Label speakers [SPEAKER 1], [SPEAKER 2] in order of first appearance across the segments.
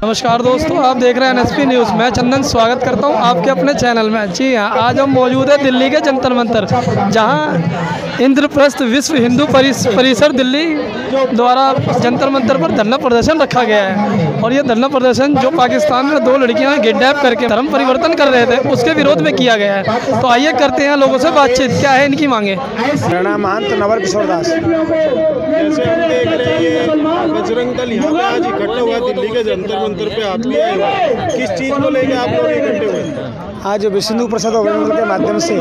[SPEAKER 1] नमस्कार दोस्तों, आप देख रहे हैं एनएसपी न्यूज़। मैं चंदन स्वागत करता हूँ आपके अपने चैनल में। जी हाँ आज हम मौजूद है दिल्ली के जंतर मंतर, जहाँ इंद्रप्रस्थ विश्व हिंदू परिसर दिल्ली द्वारा जंतर मंतर पर धरना प्रदर्शन रखा गया है। और ये धरना प्रदर्शन जो पाकिस्तान में दो लड़कियाँ किडनैप करके धर्म परिवर्तन कर रहे थे, उसके विरोध में किया गया है। तो आइए करते हैं लोगों से बातचीत। क्या है इनकी मांगे?
[SPEAKER 2] मेरा नाम महंत नवर किशोर दास।
[SPEAKER 3] बजरंग दल यहाँ पे आज इकट्ठा हुआ दिल्ली के जंतर मंतर पे आप भी आए हुए किस चीज़ को लेकर आप लोग इकट्ठे हुए
[SPEAKER 2] आज विष्णु प्रसाद अभिनंदन के माध्यम से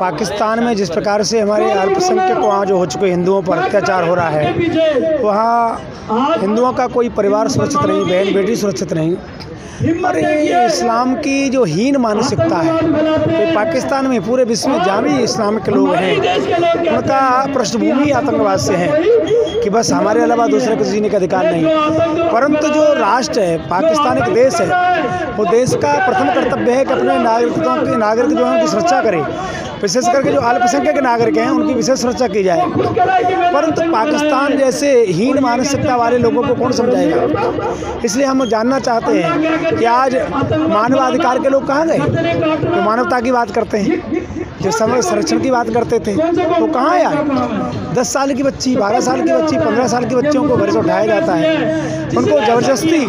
[SPEAKER 2] पाकिस्तान में जिस प्रकार से हमारे अल्पसंख्यक वहाँ जो हो चुके हिंदुओं पर अत्याचार हो रहा है, वहाँ हिंदुओं का कोई परिवार सुरक्षित नहीं बहन बेटी सुरक्षित नहीं। और ये इस्लाम की जो हीन मानसिकता है ये पाकिस्तान में पूरे विश्व में जहाँ भी इस्लाम के लोग हैं उनका पृष्ठभूमि आतंकवाद से है कि बस हमारे अलावा दूसरे को जीने का अधिकार नहीं। परंतु जो राष्ट्र है पाकिस्तान एक देश है वो देश का प्रथम कर्तव्य है कि अपने नागरिकों के नागरिक जो है उनकी सुरक्षा करें। विशेष करके जो अल्पसंख्यक नागरिक हैं उनकी विशेष सुरक्षा की जाए। परंतु पाकिस्तान जैसे हीन मानसिकता वाले लोगों को कौन समझाएगा? इसलिए हम जानना चाहते हैं कि आज मानवाधिकार के लोग कहाँ गए? जो मानवता की बात करते हैं, जो समय संरक्षण की बात करते थे, वो कहाँ है आज? दस साल की बच्ची, बारह साल की बच्ची, पंद्रह साल की बच्चियों को घर से उठाया जाता है। उनको ज़बरदस्ती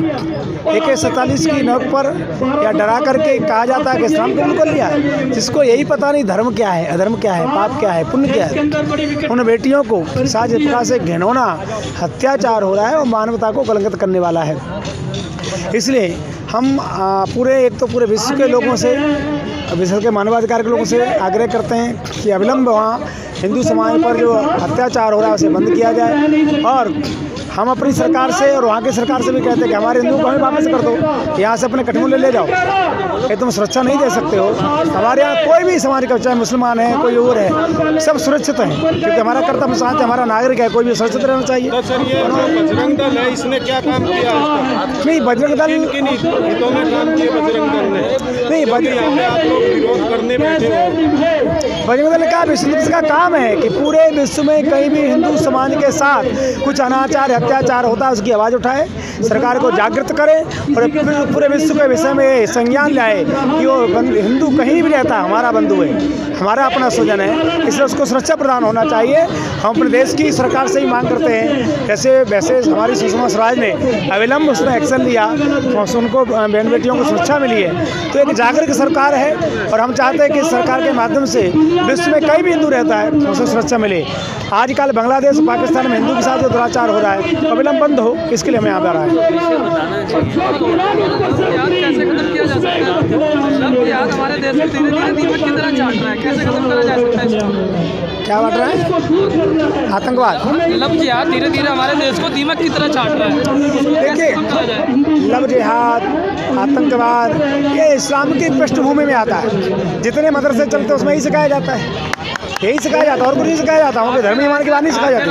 [SPEAKER 2] ए के सैंतालीस की नोक पर या डरा करके कहा जाता है कि इस्लाम कबूल कर लिया जिसको यही पता नहीं धर्म क्या है, अधर्म क्या है, पाप क्या है, पुण्य क्या है। उन बेटियों को साज से घिनौना अत्याचार हो रहा है और मानवता को कलंकित करने वाला है। इसलिए हम पूरे, एक तो पूरे विश्व के लोगों से, विश्व के मानवाधिकार के लोगों से आग्रह करते हैं कि अविलंब वहाँ हिंदू समाज पर जो अत्याचार हो रहा है उसे बंद किया जाए और हम अपनी सरकार से और वहाँ की सरकार से भी कहते हैं कि हमारे हिंदुओं को हमें वापस कर दो यहाँ से अपने कठमूल्य ले जाओ। ये तुम सुरक्षा नहीं दे सकते हो। हमारे यहाँ कोई भी समाज का चाहे मुसलमान है कोई और है सब सुरक्षित हैं क्योंकि हमारा कर्तव्य साथ है हमारा नागरिक है कोई भी सुरक्षित रहना चाहिए।
[SPEAKER 3] तो सर ये बजरंग दल है इसने क्या काम किया?
[SPEAKER 2] नहीं बजरंग दल
[SPEAKER 3] किन किन हितों में काम किया बजरंग दल ने?
[SPEAKER 2] नहीं बजरंग
[SPEAKER 3] आप लोग विरोध करने बैठे
[SPEAKER 2] बजरंग दल कहा विश्व का काम है कि पूरे विश्व में कहीं भी हिंदू समाज के साथ कुछ अनाचार, अत्याचार होता है, उसकी आवाज़ उठाए। सरकार को जागृत करे और पूरे- विश्व के विषय में संज्ञान लाए कि वो हिंदू कहीं भी रहता है हमारा बंधु है। हमारा अपना स्वजन है। इसलिए उसको सुरक्षा प्रदान होना चाहिए। हम अपने देश की सरकार से ही मांग करते हैं। जैसे, वैसे हमारी सुषमा स्वराज ने अविलंब उसने एक्शन लिया। उनको बहन बेटियों को सुरक्षा मिली है। तो एक जागरूक सरकार है और हम चाहते हैं कि सरकार के माध्यम से विश्व में कई भी हिंदू रहता है उसे सुरक्षा मिले। आजकल बांग्लादेश पाकिस्तान में हिंदू के साथ जो दुराचार हो रहा है, अविलंब बंद हो, इसके लिए हमें यहाँ आ रहा है।
[SPEAKER 1] कैसे खत्म किया जा सकता है? सब याद हमारे देश में धीरे धीरे दीपक की तरह चाट रहा है। कैसे खत्म करा जा सकता है?
[SPEAKER 2] क्या बात रहा है। आतंकवाद?
[SPEAKER 1] लब जिहाद धीरे धीरे हमारे देश को दीमक की तरह चाट रहा है।
[SPEAKER 2] देखिए लब जिहाद आतंकवाद ये इस्लाम की पृष्ठभूमि में आता है। जितने मदरसे चलते हैं उसमें यही सिखाया जाता है। यही सिखाया जाता और कुछ नहीं सिखाया जाता वहाँ पे धर्म ईमान की बात नहीं सिखाई जाती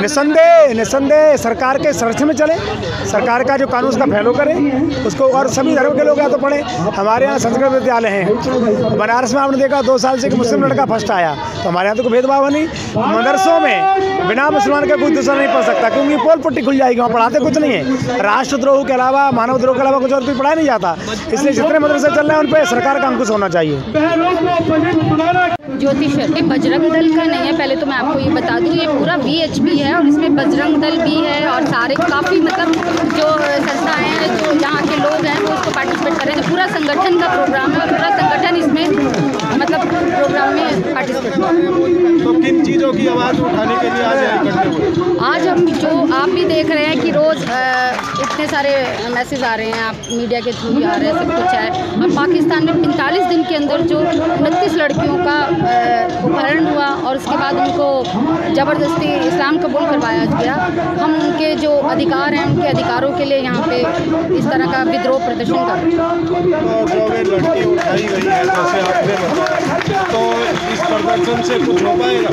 [SPEAKER 2] निसंदेह निसंदेह सरकार के संरक्षण में चले। सरकार का जो कानून उसका फैलो करें। उसको और सभी धर्म के लोग या तो पढ़ें। हमारे यहाँ संस्कृत विद्यालय हैं। बनारस में आपने देखा दो साल से एक मुस्लिम लड़का फ़र्स्ट आया। तो हमारे यहाँ तो कोई भेदभाव नहीं। मदरसों में बिना मुसलमान का कोई दूसरा नहीं पढ़ सकता क्योंकि पोल पट्टी खुल जाएगी वहाँ पढ़ाते कुछ नहीं है। राष्ट्रद्रोह के अलावा मानव द्रोह के अलावा कुछ और कोई पढ़ाया नहीं जाता। इसलिए जितने मदरसे चल रहे हैं उन पर सरकार का अंकुश होना चाहिए।
[SPEAKER 4] ज्योति ये बजरंग दल का नहीं है, पहले तो मैं आपको ये बता दूँ, ये पूरा वी है और इसमें बजरंग दल भी है और सारे काफ़ी मतलब जो संस्थाएँ हैं, जो यहाँ के लोग हैं, वो उसको पार्टिसिपेट कर रहे हैं। तो पूरा संगठन का प्रोग्राम है और पूरा संगठन इसमें मतलब प्रोग्राम में पार्टिसिपेट
[SPEAKER 3] तो किन चीज़ों की आवाज़ उठाने के लिए आज इकट्ठे हुए?
[SPEAKER 4] आज हम जो आप भी देख रहे हैं कि रोज़ इतने सारे मैसेज आ रहे हैं आप मीडिया के थ्रू आ रहे हैं सब कुछ है। और पाकिस्तान में 45 दिन के अंदर जो उनतीस लड़कियों का अपहरण हुआ और उसके बाद उनको ज़बरदस्ती इस्लाम कबूल करवाया गया हम उनके जो अधिकार हैं उनके अधिकारों के लिए यहाँ पे इस तरह का विद्रोह प्रदर्शन कर रहे हैं।
[SPEAKER 3] तो इस प्रदर्शन से कुछ हो पाएगा?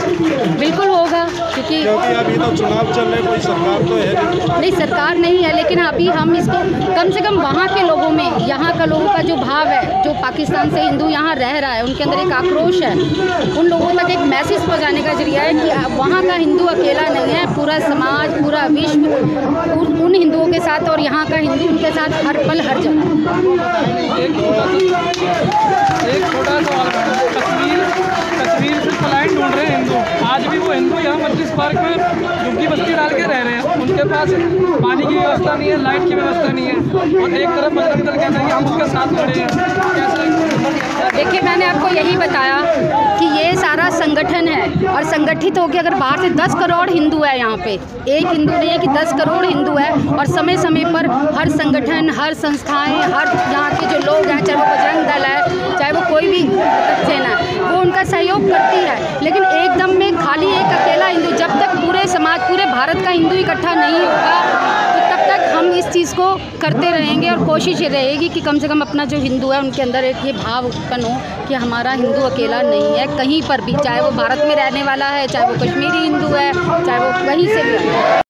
[SPEAKER 4] बिल्कुल होगा क्योंकि
[SPEAKER 3] क्योंकि अभी तो चुनाव चल रहे कोई सरकार तो है नहीं।
[SPEAKER 4] नहीं सरकार नहीं है लेकिन अभी हम इसको कम से कम वहाँ के लोगों में यहाँ का लोगों का जो भाव है जो पाकिस्तान से हिंदू यहाँ रह रहा है उनके अंदर एक आक्रोश है उन लोगों तक एक मैसेज पहुँचाने का ज़रिया है कि वहाँ का हिंदू अकेला नहीं है पूरा समाज पूरा विश्व उन, उन हिंदुओं के साथ और यहाँ का हिंदू उनके साथ हर पल हर जगह।
[SPEAKER 1] एक छोटा सा एक छोटा सवाल कश्मीर कश्मीर से पलायन ढूंढ रहे हैं हिंदू। आज भी वो हिंदू यहाँ मजलिस पार्क में झुग्गी बस्ती डाल के रह रहे हैं। उनके पास पानी की व्यवस्था नहीं है, लाइट की व्यवस्था नहीं है। और एक तरफ़ बजरंग दल कहता है हम उसके साथ खड़े हैं।
[SPEAKER 4] देखिए, मैंने आपको यही बताया कि ये सारा संगठन है और संगठित होकर अगर बाहर से 10 करोड़ हिंदू है यहाँ पे, एक हिंदू नहीं है कि 10 करोड़ हिंदू है। और समय समय पर हर संगठन, हर संस्थाएँ, हर यहाँ के जो लोग हैं, चाहे वो बजरंग दल है, चाहे वो कोई भी सेना है वो उनका सहयोग करती है लेकिन एकदम में खाली एक अकेला हिंदू जब तक पूरे समाज पूरे भारत का हिंदू इकट्ठा नहीं होगा तो तब तक हम इस चीज़ को करते रहेंगे और कोशिश ये रहेगी कि कम से कम अपना जो हिंदू है, उनके अंदर एक ये भाव उत्पन्न हो कि हमारा हिंदू अकेला नहीं है, कहीं पर भी, चाहे वो भारत में रहने वाला है, चाहे वो कश्मीरी हिंदू है, चाहे वो कहीं से भी।